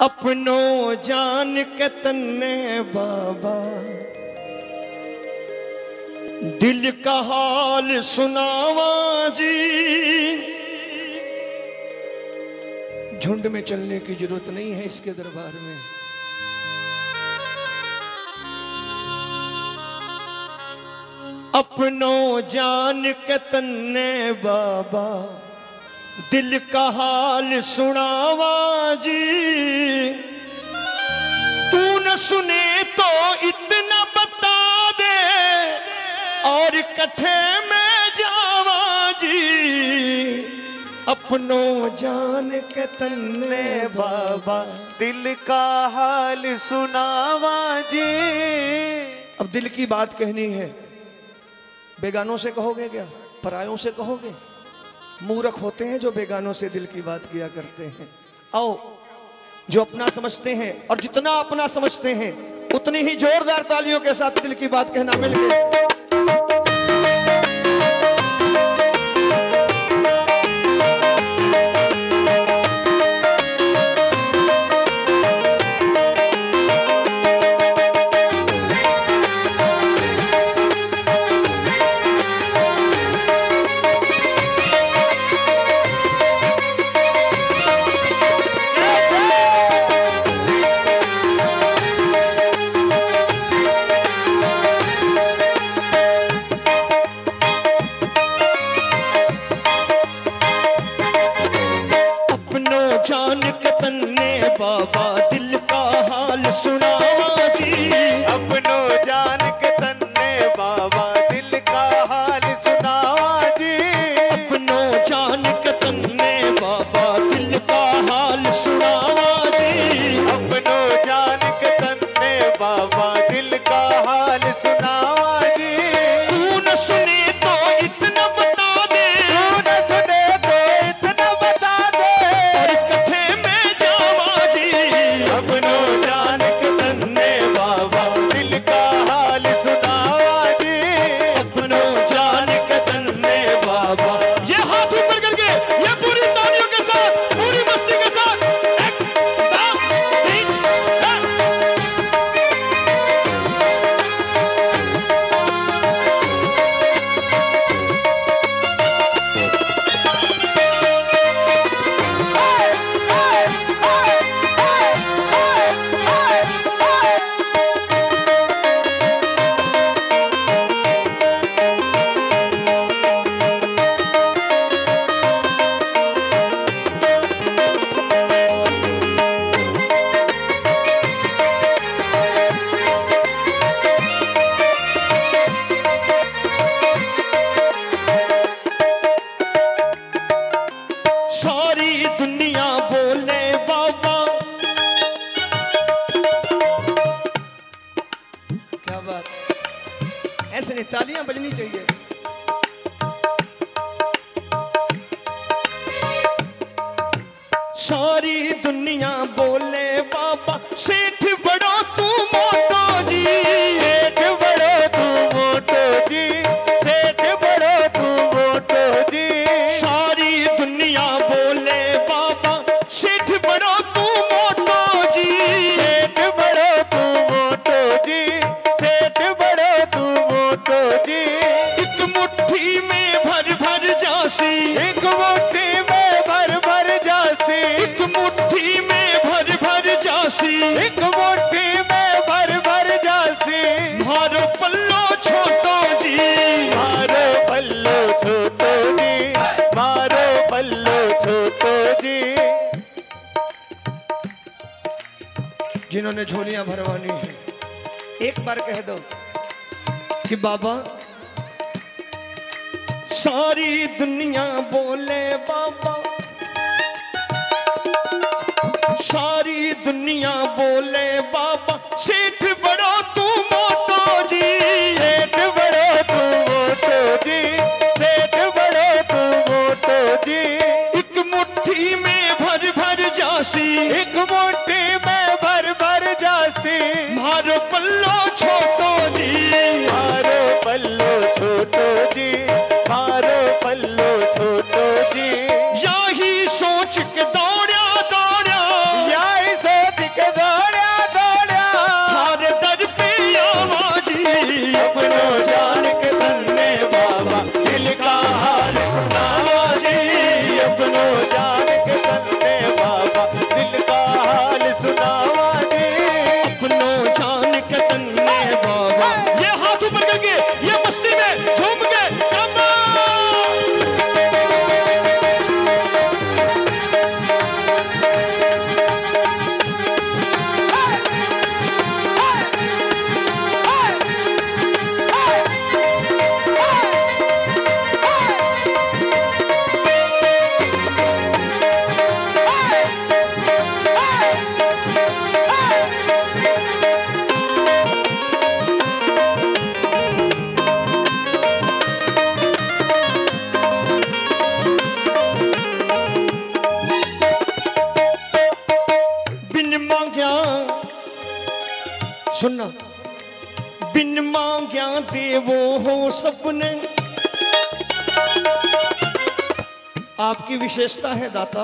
अपनो जान के तन्ने बाबा। दिल का हाल सुनावा जी। झुंड में चलने की ज़रूरत नहीं है इसके दरबार में। अपनो जान के तन्ने बाबा। दिल का हाल सुनावा जी। तू न सुने तो इतना बता दे और कठे में जावा जी। अपनों जान के तन्ने बाबा। दिल का हाल सुनावा जी। अब दिल की बात कहनी है बेगानों से कहोगे क्या? परायों से कहोगे? मूर्ख होते हैं जो बेगानों से दिल की बात किया करते हैं। आओ, जो अपना समझते हैं और जितना अपना समझते हैं, उतनी ही जोरदार तालियों के साथ दिल की बात कहना मिल गई। जान के बाबा जिन्होंने झोलियाँ भरवानी है। एक बार कह दो कि बाबा, सारी दुनिया बोले बाबा। सारी दुनिया बोले बाबा। आपकी विशेषता है, दाता।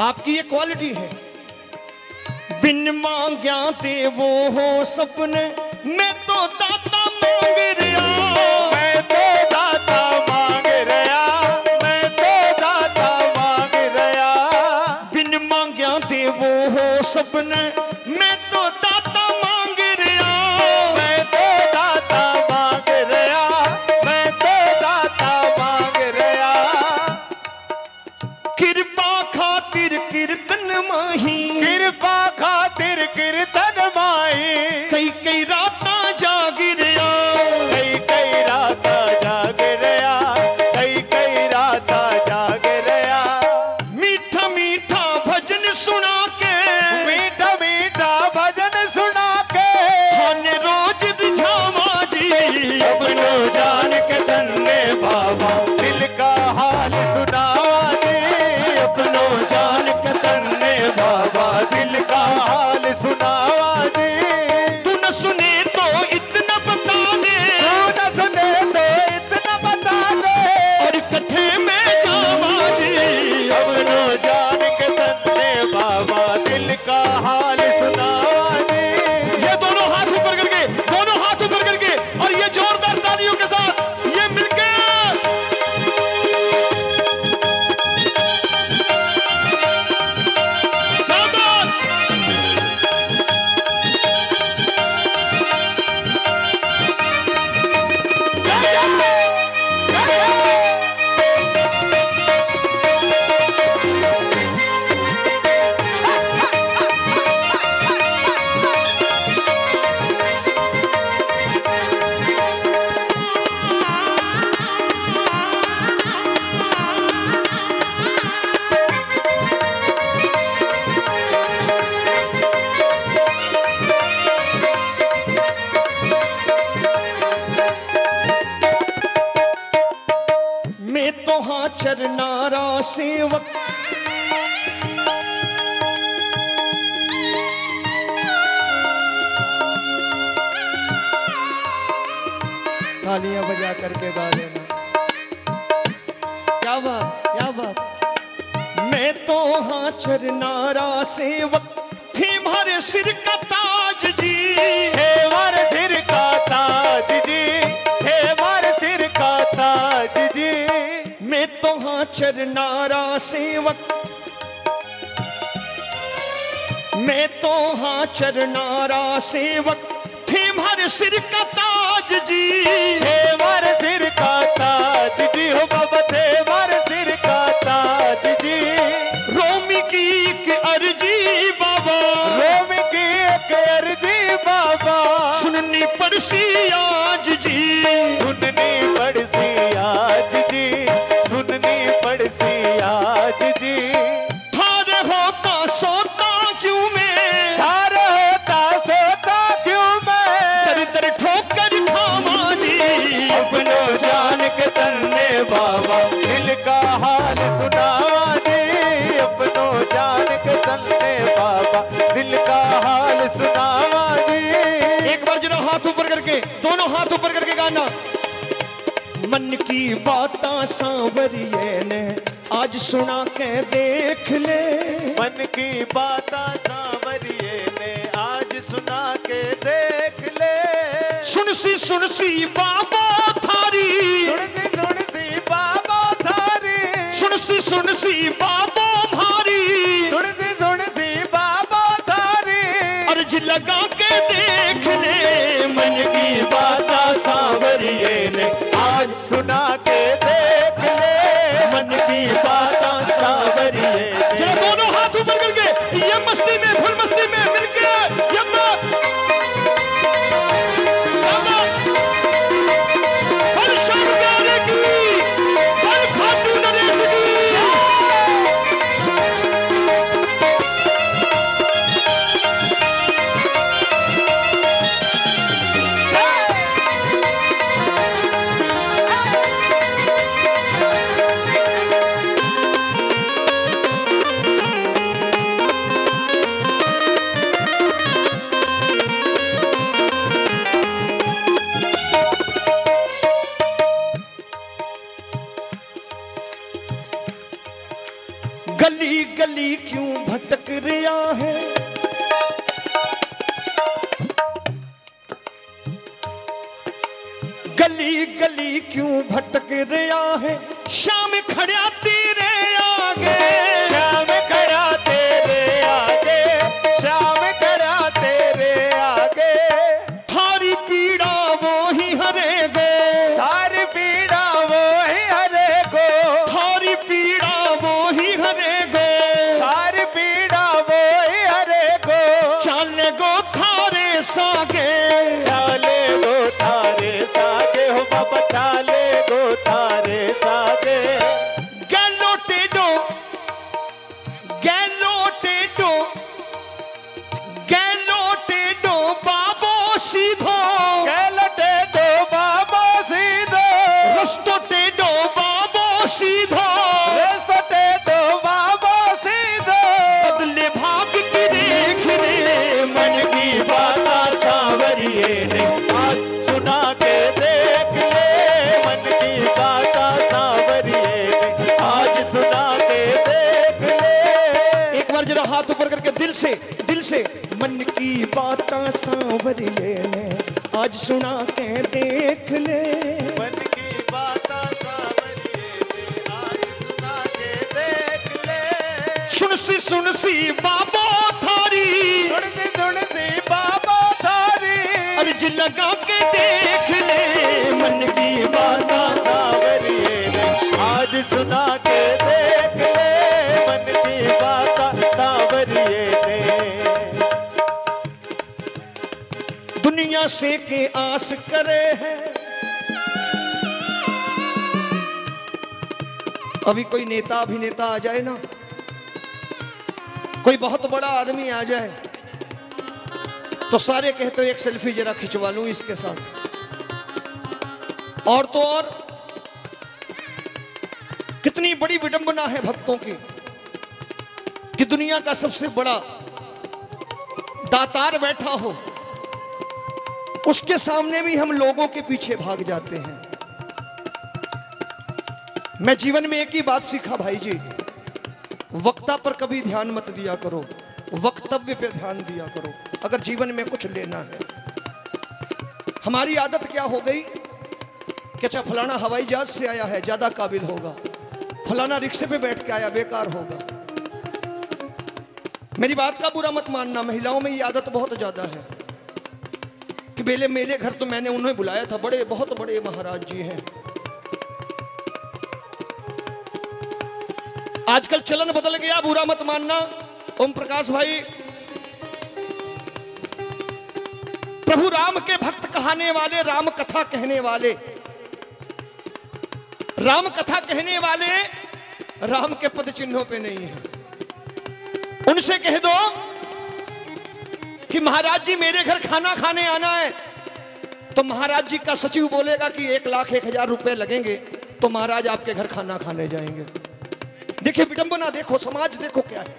आपकी ये क्वालिटी है। बिन मांग्या वो हो सपने। मैं तो दाता मांग रहा खातिर करके गा लेना क्या बात क्या बात। मैं तो हाँ चरनारा सेवक थी हमारे सिर का ताज जी। हे मार सिर का ताज जी हे मार सिर का ताज जी। मैं तो हाँ चरनारा सेवक। मैं तो हाँ चरनारा सेवक। थे हमारे सिर का ताज जी। हे मार सिर का ताज जी हो बाबा थे मार सिर का ताज जी। रोमी की एक अर्जी बाबा। रोम की एक अर्जी बाबा। सुननी पड़सी बाबा दिल का हाल सुनावा दे। अपनो जान के तन्ने बाबा दिल का हाल सुनावा दे। एक बार जरा हाथ ऊपर करके दोनों हाथ ऊपर करके गाना। मन की बाता सांवरिए ने आज सुना के देख ले। मन की बाता सांवरिए ने आज सुना के देख ले। सुन सी सुन सी बाबा। सुन सी बाबा भारी। सुन सुन सी बाबा धारी अर्ज़ लगा के देख ले मन की बात सावरिए ने। आज सुना के देख गली क्यों भटक रहा है? शाम खड़ा तेरे सागे हो हाथ ऊपर करके दिल से दिल से। मन की बात सांवरिए ने आज सुना के देख ले। मन की बाता सांवरिए ने आज सुना के देख ले। सुन सी सुन सी बाबो थारी। सुन सी सुन सी बाबा थारी। अर्ज़ लगा के देख ले। मन की बात सांवरिए ने दुनिया से के आस करे है। अभी कोई नेता अभिनेता आ जाए ना, कोई बहुत बड़ा आदमी आ जाए तो सारे कहते हो, एक सेल्फी जरा खिंचवा लू इसके साथ। और तो और, कितनी बड़ी विडंबना है भक्तों की। कि दुनिया का सबसे बड़ा दातार बैठा हो, उसके सामने भी हम लोगों के पीछे भाग जाते हैं। मैं जीवन में एक ही बात सीखा भाई जी, वक्ता पर कभी ध्यान मत दिया करो, वक्तव्य पर ध्यान दिया करो, अगर जीवन में कुछ लेना है। हमारी आदत क्या हो गई? कि अच्छा फलाना हवाई जहाज़ से आया है, ज़्यादा काबिल होगा। फलाना रिक्शे पे बैठ के आया, बेकार होगा। मेरी बात का बुरा मत मानना, महिलाओं में ये आदत बहुत ज़्यादा है कि मेरे मेरे घर तो मैंने उन्हें बुलाया था, बड़े, बहुत बड़े महाराज जी हैं। आजकल चलन बदल गया, बुरा मत मानना। ओम प्रकाश भाई, प्रभु राम के भक्त कहाने वाले, राम कथा कहने वाले। राम कथा कहने वाले राम के पद चिन्हों पे नहीं है। उनसे कह दो कि महाराज जी, मेरे घर खाना खाने आना है। तो महाराज जी का सचिव बोलेगा कि एक लाख एक हज़ार रुपए लगेंगे तो महाराज आपके घर खाना खाने जाएँगे। देखिए विडंबना देखो, समाज देखो क्या है।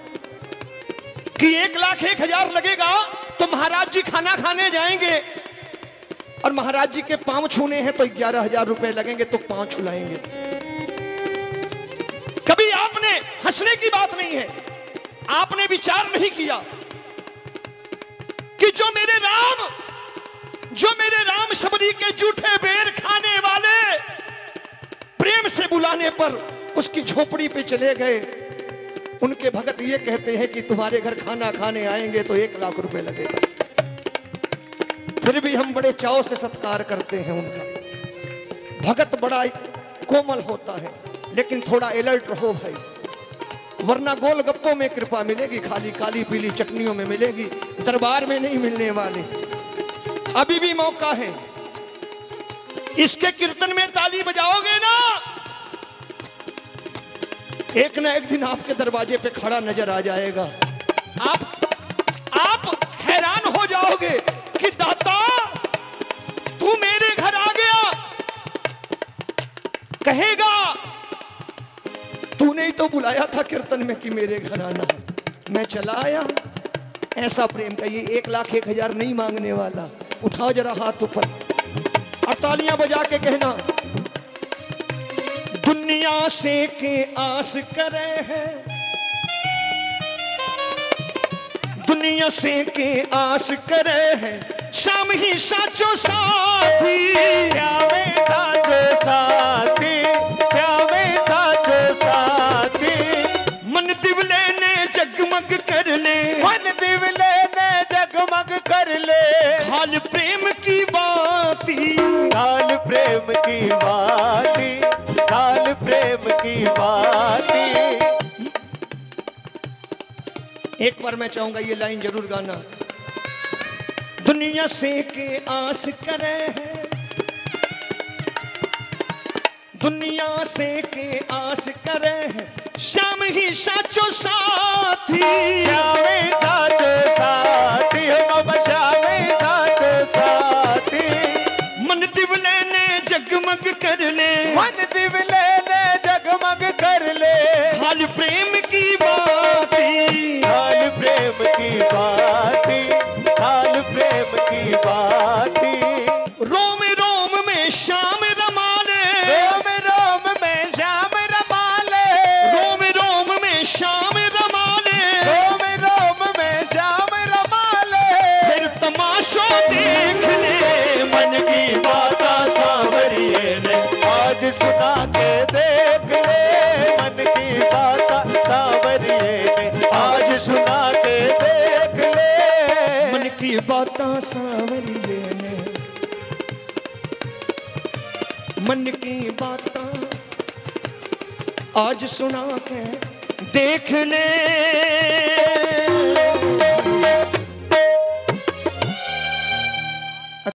कि एक लाख एक हज़ार लगेगा तो महाराज जी खाना खाने जाएँगे। और महाराज जी के पाँव छूने हैं तो ग्यारह हज़ार रुपए लगेंगे तो पाँव छुलाएँगे। कभी आपने हंसने की बात नहीं है। आपने विचार नहीं किया कि जो मेरे राम, जो मेरे राम शबरी के जूठे बेर खाने वाले प्रेम से बुलाने पर उसकी झोपड़ी पे चले गए। उनके भगत ये कहते हैं कि तुम्हारे घर खाना खाने आएँगे तो एक लाख रुपए लगेगा। फिर भी हम बड़े चाव से सत्कार करते हैं उनका। भगत बड़ा कोमल होता है, लेकिन थोड़ा अलर्ट रहो भाई। वरना गोल गप्पों में कृपा मिलेगी, खाली काली पीली चटनियों में मिलेगी, दरबार में नहीं मिलने वाले। अभी भी मौका है। इसके कीर्तन में ताली बजाओगे ना? एक ना एक दिन आपके दरवाजे पे खड़ा नज़र आ जाएगा। आप तो बुलाया था कीर्तन में कि मेरे घर आना। मैं चला आया। ऐसा प्रेम का ये एक लाख एक हज़ार नहीं मांगने वाला। उठाओ जरा हाथ ऊपर। और तालियाँ बजा के कहना, दुनिया से के आस करे हैं। दुनिया से के आस करे हैं। शाम ही साचो साथी साचो साथी। की बाती लाल प्रेम की बाती। एक बार मैं चाहूँगा ये लाइन ज़रूर गाना। दुनिया से के आस करे है। दुनिया से के आस करे है। शाम ही साचो साथी। सावरिए ने मन की बात आज सुना के देखने।